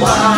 why.